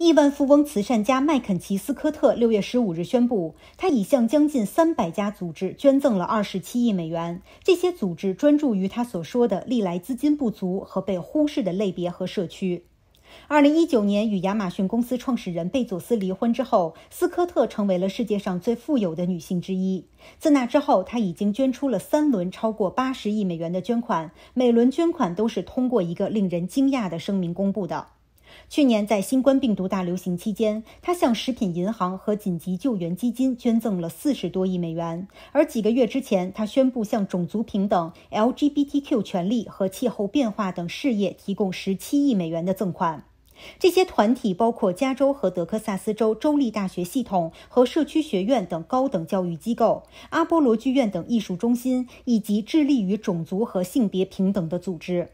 亿万富翁慈善家麦肯齐斯科特六月十五日宣布，他已向将近三百家组织捐赠了二十七亿美元。这些组织专注于他所说的历来资金不足和被忽视的类别和社区。二零一九年与亚马逊公司创始人贝佐斯离婚之后，斯科特成为了世界上最富有的女性之一。自那之后，她已经捐出了三轮超过八十亿美元的捐款，每轮捐款都是通过一个令人惊讶的声明公布的。去年在新冠病毒大流行期间，他向食品银行和紧急救援基金捐赠了四十多亿美元。而几个月之前，他宣布向种族平等、LGBTQ 权利和气候变化等事业提供十七亿美元的赠款。这些团体包括加州和德克萨斯州州立大学系统和社区学院等高等教育机构、阿波罗剧院等艺术中心，以及致力于种族和性别平等的组织。